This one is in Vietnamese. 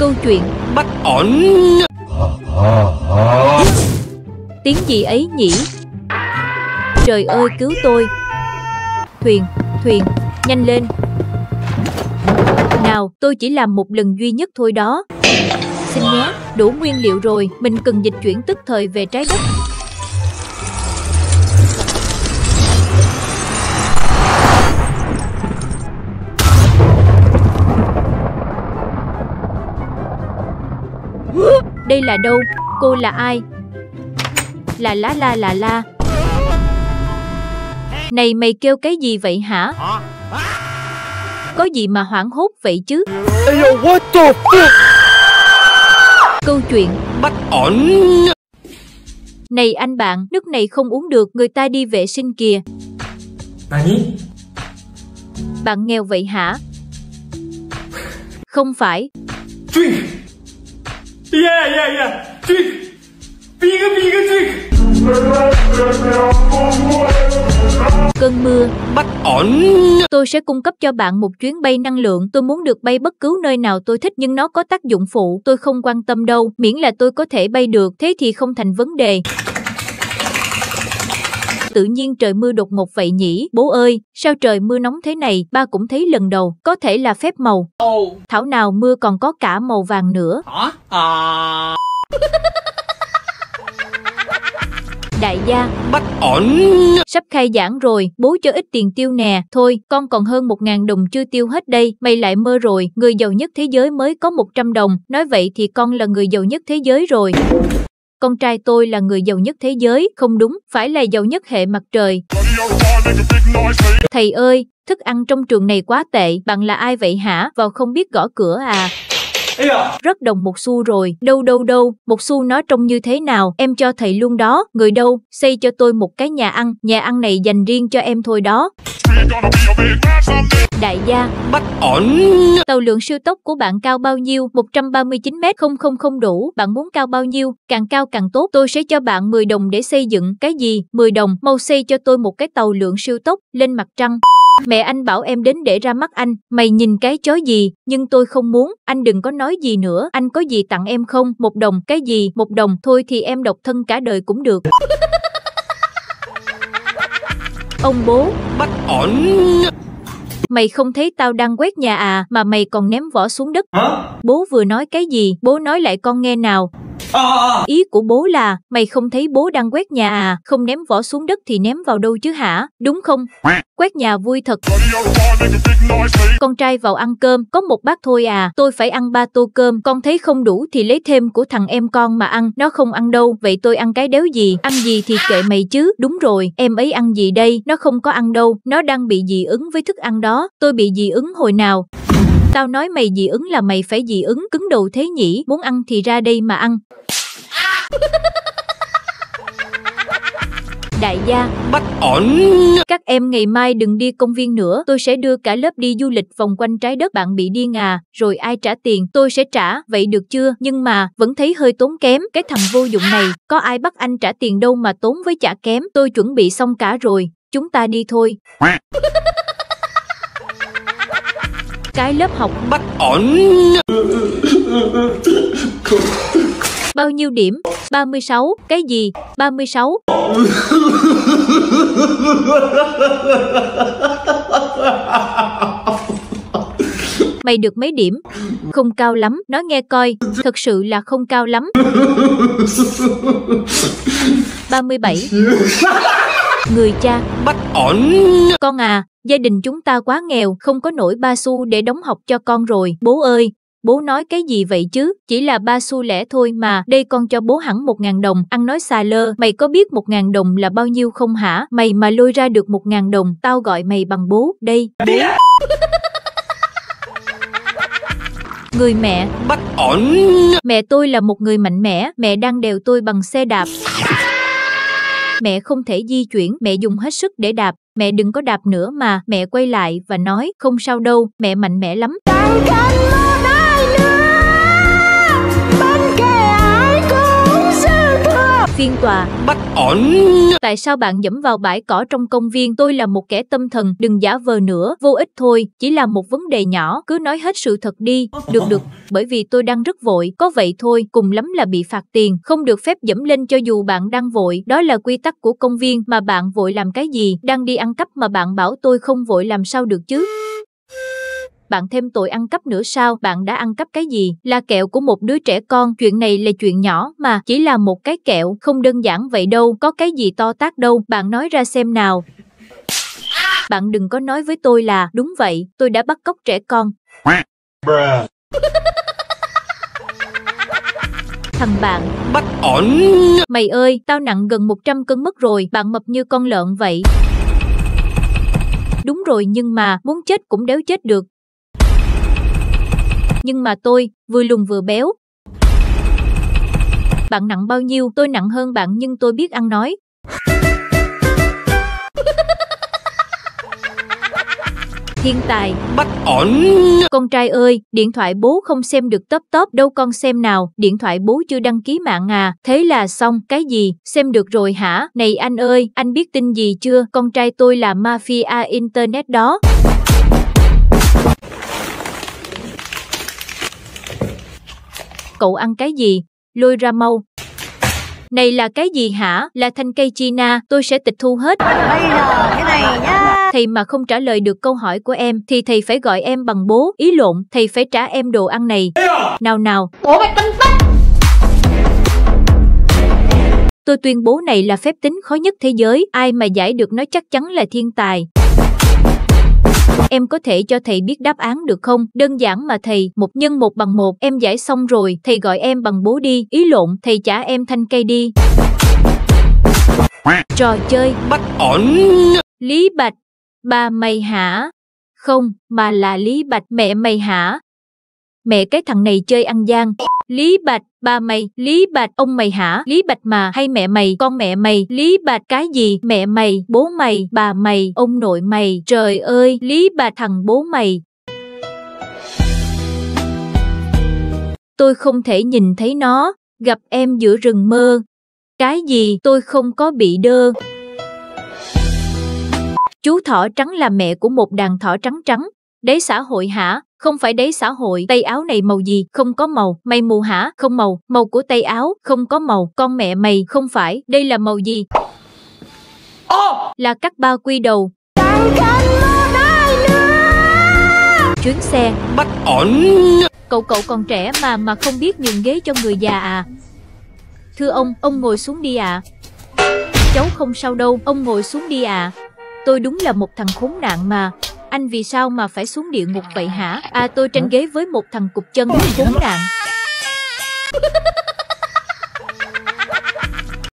Câu chuyện Bất ổn. Tiếng gì ấy nhỉ? Trời ơi cứu tôi. Thuyền, thuyền, nhanh lên. Nào, tôi chỉ làm một lần duy nhất thôi đó. Xin nhé, đủ nguyên liệu rồi Mình cần dịch chuyển tức thời về trái đất Đây là đâu? Cô là ai? Là la la là la Này mày kêu cái gì vậy hả? Có gì mà hoảng hốt vậy chứ? Ê yo, what the fuck Câu chuyện Bất ổn Này anh bạn, nước này không uống được, người ta đi vệ sinh kìa Nani? Bạn nghèo vậy hả? Không phải, Drink! Yeah, yeah, yeah! Drink! Bigger, bigger drink! cơn mưa. Bất ổn. Tôi sẽ cung cấp cho bạn một chuyến bay năng lượng. Tôi muốn được bay bất cứ nơi nào tôi thích Nhưng nó có tác dụng phụ. Tôi không quan tâm đâu. Miễn là tôi có thể bay được. Thế thì không thành vấn đề. Tự nhiên trời mưa đột ngột vậy nhỉ? Bố ơi, sao trời mưa nóng thế này? Ba cũng thấy lần đầu. Có thể là phép màu. Thảo nào mưa còn có cả màu vàng nữa. Hả? À... Đại gia, Bất ổn Sắp khai giảng rồi, bố cho ít tiền tiêu nè. Thôi, con còn hơn 1.000 đồng chưa tiêu hết đây. Mày lại mơ rồi, người giàu nhất thế giới mới có 100 đồng. Nói vậy thì con là người giàu nhất thế giới rồi. Con trai tôi là người giàu nhất thế giới, không đúng, phải là giàu nhất hệ mặt trời. Thầy ơi, thức ăn trong trường này quá tệ, bạn là ai vậy hả? Vào không biết gõ cửa à? Rất đồng một xu rồi, đâu đâu đâu, một xu nó trông như thế nào, em cho thầy luôn đó, người đâu, xây cho tôi một cái nhà ăn, nhà ăn này dành riêng cho em thôi đó. Đại gia, Bất ổn. Tàu lượng siêu tốc của bạn cao bao nhiêu? 139 mét không không không đủ, bạn muốn cao bao nhiêu? Càng cao càng tốt, tôi sẽ cho bạn 10 đồng để xây dựng, cái gì? 10 đồng, mau xây cho tôi một cái tàu lượng siêu tốc, lên mặt trăng. Mẹ anh bảo em đến để ra mắt anh, mày nhìn cái chó gì, nhưng tôi không muốn, anh đừng có nói gì nữa, anh có gì tặng em không? Một đồng, cái gì? Một đồng, thôi thì em độc thân cả đời cũng được. Ông bố, Bất ổn mày không thấy tao đang quét nhà à, mà mày còn ném vỏ xuống đất. Hả? Bố vừa nói cái gì, bố nói lại con nghe nào. À. Ý của bố là, mày không thấy bố đang quét nhà à, không ném vỏ xuống đất thì ném vào đâu chứ hả, đúng không? Quét nhà vui thật. Con trai vào ăn cơm, có một bát thôi à, tôi phải ăn ba tô cơm, con thấy không đủ thì lấy thêm của thằng em con mà ăn, nó không ăn đâu, vậy tôi ăn cái đéo gì, ăn gì thì kệ mày chứ, đúng rồi, em ấy ăn gì đây, nó không có ăn đâu, nó đang bị dị ứng với thức ăn đó, tôi bị dị ứng hồi nào. Tao nói mày dị ứng là mày phải dị ứng, cứng đầu thế nhỉ, muốn ăn thì ra đây mà ăn. Đại gia, Bất ổn. Các em ngày mai đừng đi công viên nữa, tôi sẽ đưa cả lớp đi du lịch vòng quanh trái đất. Bạn bị điên à, rồi ai trả tiền, tôi sẽ trả, vậy được chưa? Nhưng mà, vẫn thấy hơi tốn kém, cái thằng vô dụng này, có ai bắt anh trả tiền đâu mà tốn với trả kém, tôi chuẩn bị xong cả rồi, chúng ta đi thôi. Cái lớp học Bất ổn bao nhiêu điểm? 36, cái gì? 36, Mày được mấy điểm? Không cao lắm, nói nghe coi, thật sự là không cao lắm. 37. Người cha, Bất ổn con à, gia đình chúng ta quá nghèo, không có nổi ba xu để đóng học cho con rồi. Bố ơi, bố nói cái gì vậy chứ? Chỉ là ba xu lẻ thôi mà, đây con cho bố hẳn một ngàn đồng. Ăn nói xà lơ, mày có biết một ngàn đồng là bao nhiêu không hả? Mày mà lôi ra được một ngàn đồng, tao gọi mày bằng bố. Đây, bố. Người mẹ, Bất ổn Mẹ tôi là một người mạnh mẽ, mẹ đang đèo tôi bằng xe đạp. Mẹ không thể di chuyển, mẹ dùng hết sức để đạp, mẹ đừng có đạp nữa mà, mẹ quay lại và nói, không sao đâu, mẹ mạnh mẽ lắm. Phiên tòa. Bắt ổn. Tại sao bạn dẫm vào bãi cỏ trong công viên? Tôi là một kẻ tâm thần, đừng giả vờ nữa, vô ích thôi, chỉ là một vấn đề nhỏ, cứ nói hết sự thật đi. Được được, bởi vì tôi đang rất vội, có vậy thôi, cùng lắm là bị phạt tiền, không được phép dẫm lên cho dù bạn đang vội, đó là quy tắc của công viên mà bạn vội làm cái gì, đang đi ăn cắp mà bạn bảo tôi không vội làm sao được chứ? Bạn thêm tội ăn cắp nữa sao? Bạn đã ăn cắp cái gì? Là kẹo của một đứa trẻ con, chuyện này là chuyện nhỏ mà, chỉ là một cái kẹo, không đơn giản vậy đâu, có cái gì to tác đâu, bạn nói ra xem nào. Bạn đừng có nói với tôi là, đúng vậy, tôi đã bắt cóc trẻ con. Thằng bạn, Bắt ổn mày ơi, tao nặng gần 100 cân mất rồi, bạn mập như con lợn vậy. Đúng rồi nhưng mà, muốn chết cũng đéo chết được, nhưng mà tôi, vừa lùn vừa béo. Bạn nặng bao nhiêu? Tôi nặng hơn bạn nhưng tôi biết ăn nói. Thiên tài Bắt ổn Con trai ơi, điện thoại bố không xem được top top đâu con xem nào, điện thoại bố chưa đăng ký mạng à, thế là xong, cái gì, xem được rồi hả? Này anh ơi, anh biết tin gì chưa, con trai tôi là mafia internet đó. Cậu ăn cái gì? Lôi ra mau. Này là cái gì hả? Là thanh cây China, tôi sẽ tịch thu hết. Bây giờ thế này nhá. Thầy mà không trả lời được câu hỏi của em thì thầy phải gọi em bằng bố, ý lộn, thầy phải trả em đồ ăn này. Nào nào. Ủa mày tinh tích. Tôi tuyên bố này là phép tính khó nhất thế giới, ai mà giải được nó chắc chắn là thiên tài. Em có thể cho thầy biết đáp án được không? Đơn giản mà thầy, một nhân một bằng một, em giải xong rồi, thầy gọi em bằng bố đi, ý lộn, thầy trả em thanh cây đi. Trò chơi Bắt ổn Lý Bạch Ba mày hả? Không, mà là Lý Bạch mẹ mày hả? Mẹ cái thằng này chơi ăn gian. Lý Bạch, ba mày, Lý Bạch, ông mày hả? Lý Bạch mà hay mẹ mày, con mẹ mày, Lý Bạch cái gì? Mẹ mày, bố mày, bà mày, ông nội mày. Trời ơi, Lý Bạch thằng bố mày. Tôi không thể nhìn thấy nó, gặp em giữa rừng mơ. Cái gì tôi không có bị đơ. Chú thỏ trắng là mẹ của một đàn thỏ trắng trắng. đấy xã hội hả? Không phải đáy xã hội, tay áo này màu gì? Không có màu. Mày mù hả? Không màu. Màu của tay áo, không có màu. Con mẹ mày, không phải. Đây là màu gì? Là cắt ba quy đầu. Chuyến xe. Bắt ổn Cậu cậu còn trẻ mà mà không biết nhường ghế cho người già à? Thưa ông, ông ngồi xuống đi ạ. À. Cháu không sao đâu, ông ngồi xuống đi ạ. À. Tôi đúng là một thằng khốn nạn mà anh vì sao mà phải xuống địa ngục vậy hả? À tôi tranh ghế với một thằng cục chân, khốn nạn.